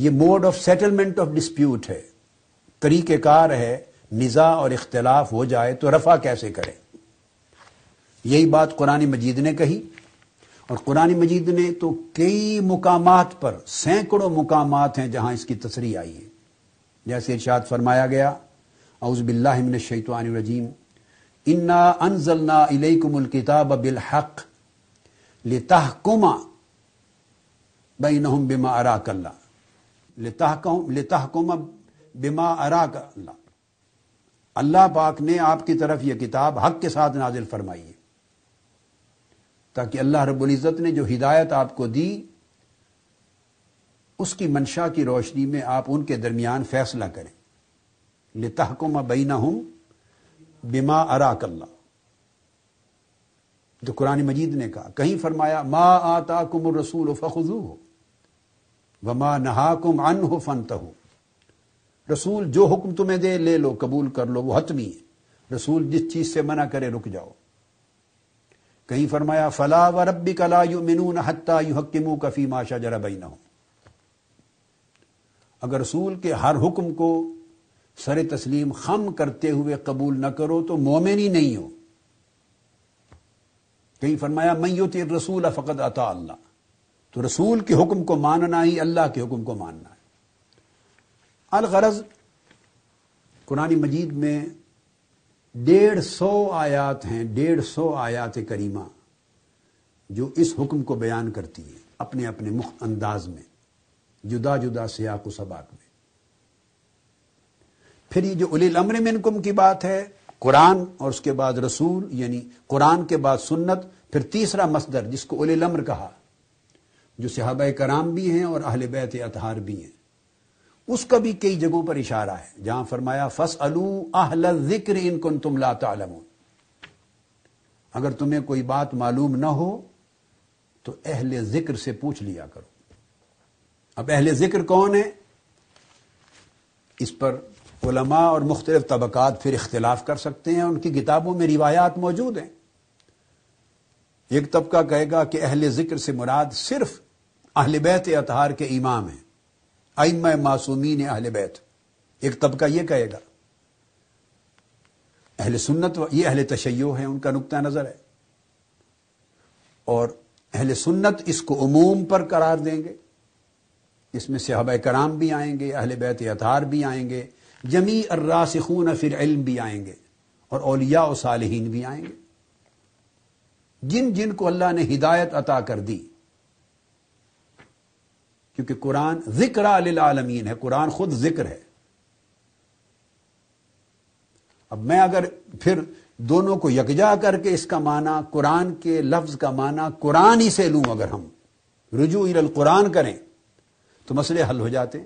ये mode of settlement of dispute है। तरीक़ेकार है, निज़ा और इख्तलाफ हो जाए तो रफा कैसे करें? यही बात कुरान मजीद ने कही। और कुरान मजीद ने तो कई मुकामात पर, सैकड़ों मुकामात हैं जहाँ इसकी तसरी आई है। जैसे इर्शाद फरमाया गया अउज़बिल्लामिन शैतवानरजीम इन्ना अनजलना इलेकुमुल किताब बिल हक लितहकुमा बैनहुम बिमा अराकल्ला लितहकुमा बिमा अराकल्ला अल्लाह। पाक ने आपकी तरफ़ यह किताब हक के साथ नाजिल फरमाई है। ताकि अल्लाह रब्बुल इज़्ज़त ने जो हिदायत आपको दी, उसकी मंशा की रोशनी में आप उनके दरमियान फैसला करें। लितहकुम बैना हम बिमा अराकल्ला जो कुरान मजीद ने कहा, कहीं फरमाया, मा आता कुमर रसूल फ़ुजू हो वमा नहाकुम अन हो फनत हो रसूल, जो हुक्म तुम्हें दे, ले लो, कबूल कर लो, वो हतमी है। रसूल, जिस चीज़ से मना करे, रुक जाओ। कहीं फरमाया, फला व रबी कला यू मिनू हत्ता यू हकीमू कफी माशा जरा बई न अगर रसूल के हर हुक्म को सर तस्लीम, खम करते हुए कबूल न करो तो मोमिन ही नहीं हो। कहीं फरमाया मैयुत रसूल फ़कत अता अल्लाह। तो रसूल के हुक्म को मानना ही अल्लाह के हुक्म को मानना है। अलगरज, कुरानी मजीद में डेढ़ सौ आयात हैं, डेढ़ सौ आयात करीमा, जो इस हुक्म को बयान करती है अपने अपने मुख्त अंदाज में जुदा जुदा सियाक सबाक में। फिर ये जो उलिल अमर मिनकुम की बात है, कुरान और उसके बाद रसूल, यानी कुरान के बाद सुन्नत, फिर तीसरा मसदर जिसको उलिल अमर कहा जो सिहाबा कराम भी हैं और अहल बैत अतहार भी हैं। उसका भी कई जगहों पर इशारा है, जहाँ फरमाया फस अलू अहल ज़िक्र इनकुन तुम ला अगर तुम्हें कोई बात मालूम ना हो तो अहल ज़िक्र से पूछ लिया करो। अब अहल ज़िक्र कौन है? इस पर उलमा और मुख्तलिफ़ तबकात फिर इख्तलाफ कर सकते हैं। उनकी किताबों में रिवायात मौजूद हैं। एक तबका कहेगा कि अहल ज़िक्र से मुराद सिर्फ़ अहल बैत अतहार के इमाम हैं। आइम मासूमीन अहल बैत। एक तबका यह कहेगा, अहल सुन्नत ये अहल तशैयो है, उनका नुकता नज़र है। और अहल सुन्नत इसको उमूम पर करार देंगे। इसमें सहाबा कराम भी आएँगे, अहल बैत अतार भी आएँगे, जमी अर्रासिखून फिर इल्म भी आएँगे, और और सालहीन भी आएँगे। जिन जिन को अल्लाह ने हिदायत अता कर दी क्योंकि कुरान ज़िक्र आलमीन है, कुरान खुद ज़िक्र है। अब मैं अगर फिर दोनों को यकजा करके इसका माना, कुरान के लफ्ज का माना, कुरान ही से लूँ अगर हम, रुजू इल कुरान करें तो मसले हल हो जाते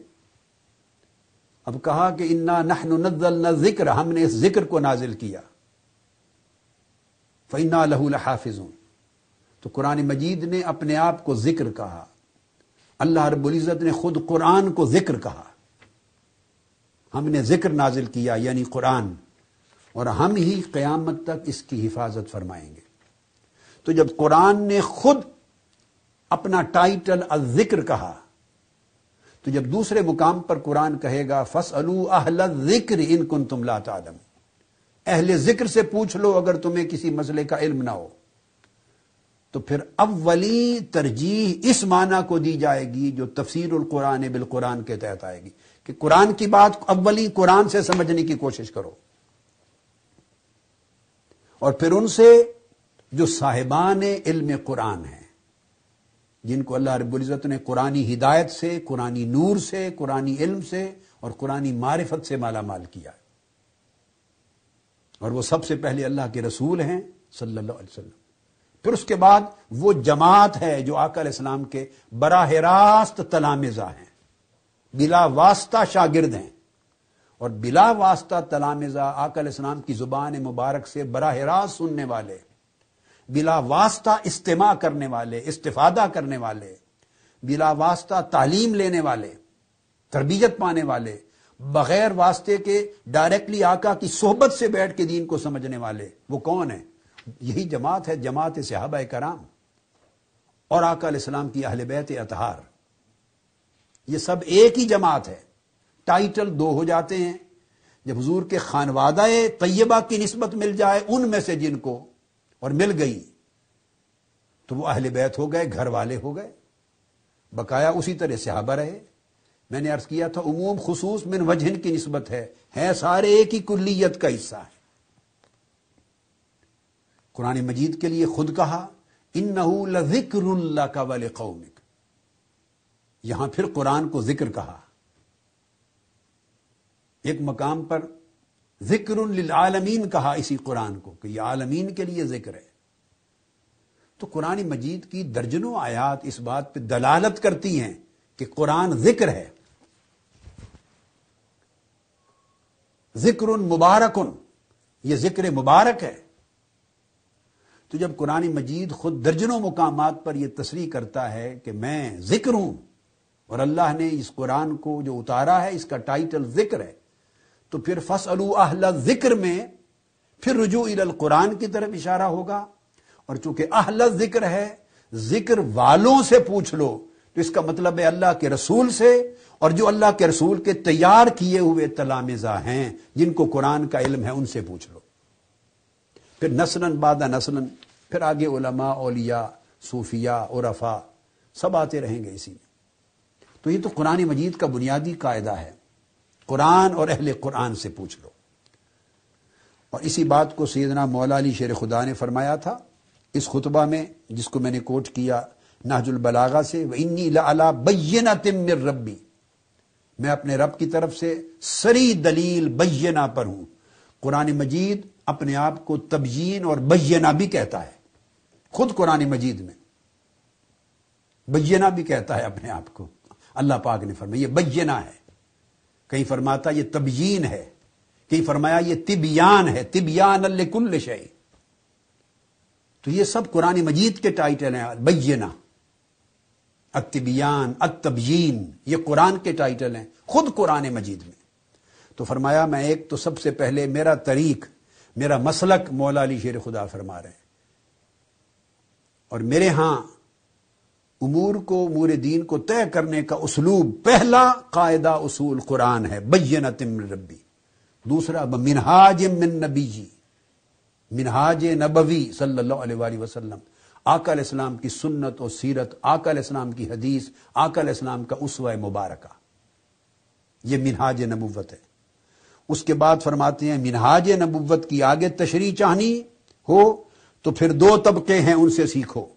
अब कहा कि इन्ना नहन नजल न ज़िक्र, हमने इस ज़िक्र को नाजिल किया। फ़ैना लहूल हाफिजून तो कुरान मजीद ने अपने आप को ज़िक्र कहा। अल्लाह रबुल्ज़त ने खुद कुरान को ज़िक्र कहा। हमने ज़िक्र नाजिल किया, यानी कुरान, और हम ही क़यामत तक इसकी हिफाजत फरमाएँगे। तो जब कुरान ने खुद अपना टाइटल अजिक्र कहा तो जब दूसरे मुकाम पर कुरान कहेगा फस अलू अहल ज़िक्र इन कुन तुम लादम अहले ज़िक्र से पूछ लो अगर तुम्हें किसी मसले का इल्म ना हो। तो फिर अव्वली तरजीह इस माना को दी जाएगी जो तफसीर कुरान बिल कुरान के तहत आएगी कि कुरान की बात अव्वली कुरान से समझने की कोशिश करो। और फिर उनसे जो साहिबान इल्म कुरान है, जिनको अल्लाह रबुल्ज़त ने कुरानी हिदायत से, कुरानी नूर से, कुरानी इल्म से और कुरानी मारिफत से माला माल किया और वो सबसे पहले अल्लाह के रसूल हैं, सल्लल्लाहु अलैहि वसल्लम। फिर उसके बाद वो जमात है जो आकल इस्लाम के बराह रास्त तलामिजा हैं। बिला वास्ता शागिर्द हैं। और बिला वास्ता तलामिजा आकल इस्लाम की ज़ुबान मुबारक से बराह रास्त सुनने वाले, बिला वास्ता इस्तेमा करने वाले, इस्तेफादा करने वाले, बिला वास्ता तालीम लेने वाले, तरबियत पाने वाले, बगैर वास्ते के डायरेक्टली आका की सोहबत से बैठ के दीन को समझने वाले वो कौन है? यही जमात है, जमात सहाबा कराम। और आका इस्लाम की अहल बैत अतहार। ये सब एक ही जमात है। टाइटल दो हो जाते हैं। जब हजूर के खानवादा तैयबा की नस्बत मिल जाए उनमें से जिनको, और मिल गई तो वो अहल बैत हो गए घर वाले हो गए। बकाया उसी तरह सहाबा रहे। मैंने अर्ज़ किया था, उमूम खसूस मिन वजहन की नस्बत है। है सारे एक ही कुल्लियत का हिस्सा है। कुरान मजीद के लिए खुद कहा इन नजिक्र का वाले कौमिक। यहाँ फिर कुरान को ज़िक्र कहा। एक मकाम पर ज़िक्र आलमीन कहा इसी कुरान को कि यह आलमीन के लिए ज़िक्र है। तो कुरान मजीद की दर्जनों आयात इस बात पर दलालत करती हैं कि कुरान ज़िक्र है। ज़िक्र मुबारकन यह ज़िक्र मुबारक है। तो जब कुरान मजीद खुद दर्जनों मुकाम पर यह तस्री करता है कि मैं ज़िक्र हूँ, और अल्लाह ने इस कुरान को जो उतारा है, इसका टाइटल ज़िक्र है तो फिर फसलू अहला ज़िक्र में फिर रुजू इल कुरान की तरफ़ इशारा होगा। और चूँकि अहला ज़िक्र है, ज़िक्र वालों से पूछ लो तो इसका मतलब है अल्लाह के रसूल से, और जो अल्लाह के रसूल के तैयार किए हुए तलामिजा हैं, जिनको कुरान का इल्म है, उनसे पूछ लो। फिर नसलन बादा नसलन फिर आगे उलमा ओलिया सूफिया, उरफा, सब आते रहेंगे इसी में। तो ये तो कुरान मजीद का बुनियादी कायदा है। कुरान और अहल कुरान से पूछ लो। और इसी बात को सैदना मौला शेर खुदा ने फरमाया था, इस खुतबा में, जिसको मैंने कोट किया नाजुल बलागा से इन्नी अला बैना तिमिर रब्बी। मैं अपने रब की तरफ़ से सरी दलील बैना पर हूँ। कुरान मजीद अपने आप को तबयीन और बैना भी कहता है। खुद कुरान मजीद में। बैना भी कहता है अपने आप को। अल्लाह पाक ने फरमाया, ये है। कहीं फरमाता, ये तबयीन है। कहीं फरमाया, ये तिबियान है। तिबियान अल्लकुल्ल शय तो ये सब कुरान मजीद के टाइटल हैं बैना अतिबियान अतबीन ये कुरान के टाइटल हैं, खुद कुरान मजीद में। तो फरमाया, मैं एक तो सबसे पहले, मेरा तरीक मेरा मसलक मौला अली शेर खुदा फरमा रहे हैं। और मेरे यहाँ उमूर को मूर दीन को तय करने का उसलूब पहला कायदा उसूल कुरान है बैन तिम रबी दूसरा मिनहाज मिन नबी जी मिनहाज नबवी सल्लल्लाहु वसल्लम। आकल इस्लाम की सुन्नत और सीरत आकल इस्लाम की हदीस आकल इस्लाम का उसवा मुबारक। यह मिनहाज नबुवत है। उसके बाद फरमाते हैं, मिनहाज नबुवत की आगे तशरी चाहनी हो तो फिर दो तबके हैं उनसे सीखो।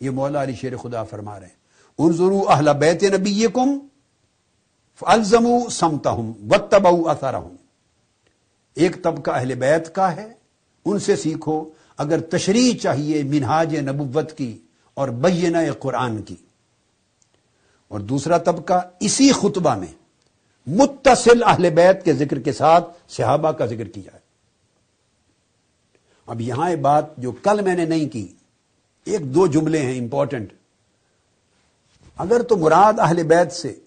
ये मौला अली शेर खुदा फरमा रहे हैं। उनजुरू अहला बैत नबी कुम अलजमू समता हूँ वतबऊ असर हूँ एक तबका अहल बैत का है, उनसे सीखो। अगर तशरी चाहिए मिनहाज नबुवत की और बैन कुरान की। और दूसरा तबका इसी खुतबा में मुतसिल अहल बैत के ज़िक्र के साथ सहाबा का ज़िक्र किया है। अब यहाँ एक बात जो कल मैंने नहीं की, एक दो जुमले हैं इंपॉर्टेंट अगर तो मुराद अहल बैत से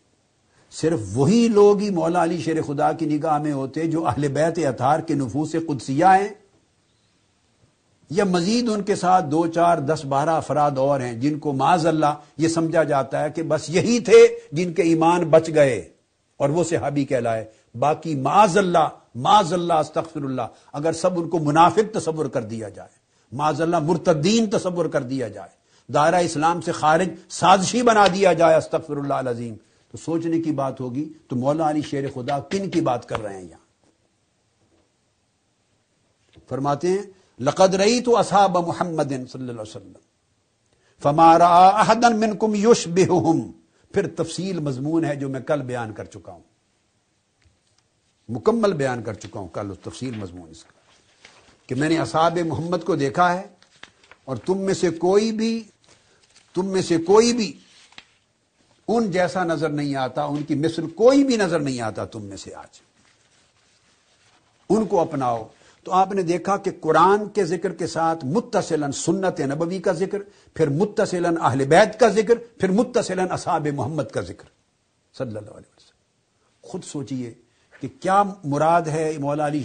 सिर्फ़ वही लोग ही मौला अली शेर खुदा की निगाह में होते जो अहल बैत अतार के नफूस कुदसिया हैं, या मजीद उनके साथ दो, चार, दस, बारह अफराद और हैं जिनको माज अल्लाह ये समझा जाता है कि बस यही थे जिनके ईमान बच गए। और वो सिहाबी कहलाए। बाकी माज अल्लाह माज अल्लाह अस्तफिरल्ला अगर सब उनको मुनाफिक तस्वुर कर दिया जाए माज अल्लाह मुर्तदीन तस्वुर कर दिया जाए, दायरा इस्लाम से खारिज साजिशी बना दिया जाए अस्तफिरल्ला अजीम तो सोचने की बात होगी तो मौला अली शेर खुदा किन की बात कर रहे हैं यहाँ? फरमाते हैं, लकद रही तो असाब मोहम्मद फमारा अहदन मिनकुम युश बेहुम फिर तफसील मजमून है जो मैं कल बयान कर चुका हूँ। मुकम्मल बयान कर चुका हूँ कल उस तफसील मजमून इसका कि मैंने असाब मोहम्मद को देखा है और तुम में से कोई भी, तुम में से कोई भी उन जैसा नज़र नहीं आता, उनकी मिसल कोई भी नज़र नहीं आता तुम में से आज। उनको अपनाओ। तो आपने देखा कि कुरान के ज़िक्र के साथ मुतसिलन सुन्नत नबवी का ज़िक्र, फिर मुतसिलन अहल बैद का ज़िक्र, फिर मुतसिलन असाब मोहम्मद का ज़िक्र, सल्लल्लाहु अलैहि वसल्लम। खुद सोचिए कि क्या मुराद है मौला अली